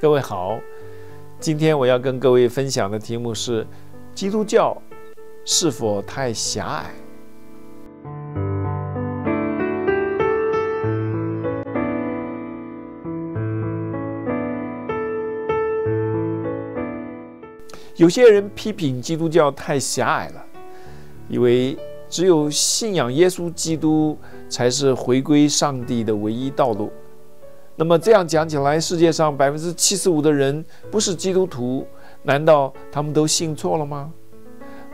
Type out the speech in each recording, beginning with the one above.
各位好，今天我要跟各位分享的题目是：基督教是否太狭隘？有些人批评基督教太狭隘了，以为只有信仰耶稣基督才是回归上帝的唯一道路。那么这样讲起来，世界上百分之七十五的人不是基督徒，难道他们都信错了吗？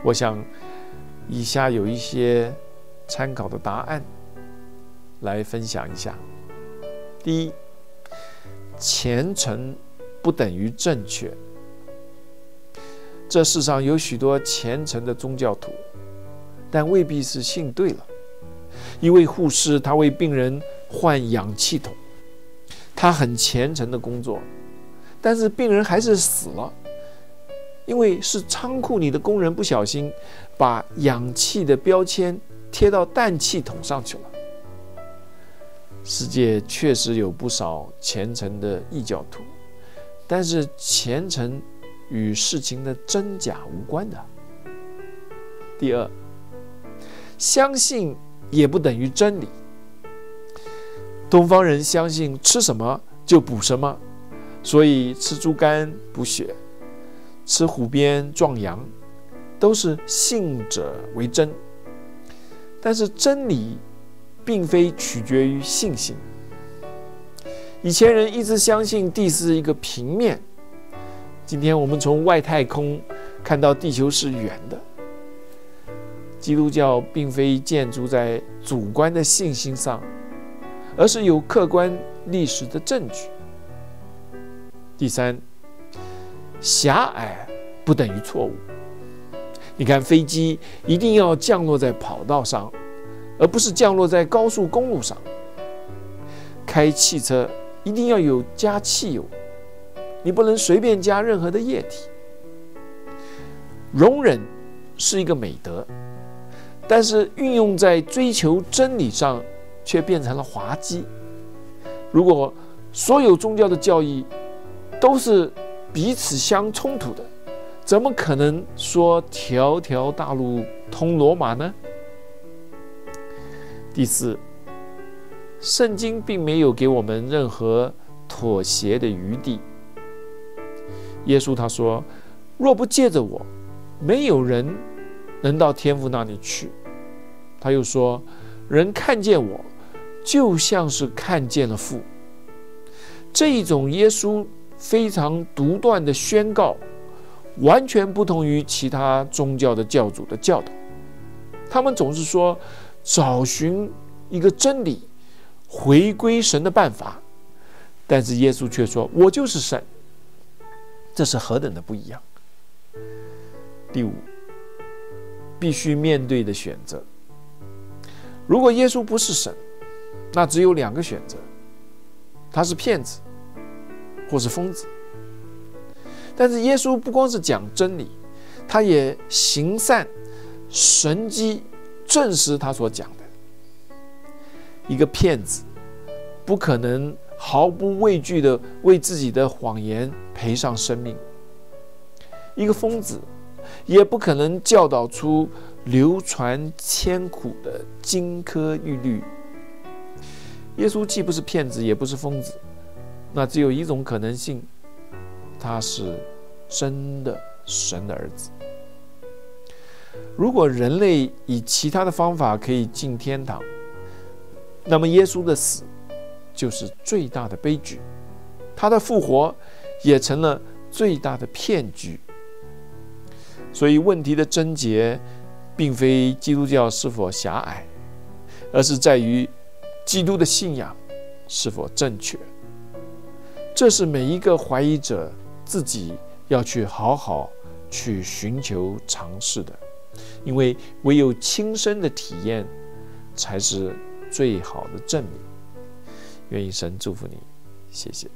我想，以下有一些参考的答案来分享一下。第一，虔诚不等于正确。这世上有许多虔诚的宗教徒，但未必是信对了。一位护士，他为病人换氧气筒，他很虔诚的工作，但是病人还是死了，因为是仓库里的工人不小心把氧气的标签贴到氮气筒上去了。世界确实有不少虔诚的异教徒，但是虔诚。与事情的真假无关的。第二，相信也不等于真理。东方人相信吃什么就补什么，所以吃猪肝补血，吃虎鞭壮阳，都是信者为真。但是真理并非取决于信心。以前人一直相信地是一个平面。今天我们从外太空看到地球是圆的。基督教并非建筑在主观的信心上，而是有客观历史的证据。第三，狭隘不等于错误。你看，飞机一定要降落在跑道上，而不是降落在高速公路上。开汽车一定要有加汽油。你不能随便加任何的液体。容忍是一个美德，但是运用在追求真理上，却变成了滑稽。如果所有宗教的教义都是彼此相冲突的，怎么可能说条条大路通罗马呢？第四，圣经并没有给我们任何妥协的余地。耶稣他说：“若不借着我，没有人能到天父那里去。”他又说：“人看见我，就像是看见了父。”这一种耶稣非常独断的宣告，完全不同于其他宗教的教主的教导。他们总是说找寻一个真理、回归神的办法，但是耶稣却说：“我就是神。”这是何等的不一样！第五，必须面对的选择。如果耶稣不是神，那只有两个选择：他是骗子，或是疯子。但是耶稣不光是讲真理，他也行善，神机证实他所讲的。一个骗子不可能。毫不畏惧的为自己的谎言赔上生命。一个疯子也不可能教导出流传千古的金科玉律。耶稣既不是骗子，也不是疯子，那只有一种可能性：他是真的神的儿子。如果人类以其他的方法可以进天堂，那么耶稣的死。就是最大的悲剧，他的复活也成了最大的骗局。所以，问题的症结并非基督教是否狭隘，而是在于基督的信仰是否正确。这是每一个怀疑者自己要去好好去寻求尝试的，因为唯有亲身的体验才是最好的证明。愿意神祝福你，谢谢。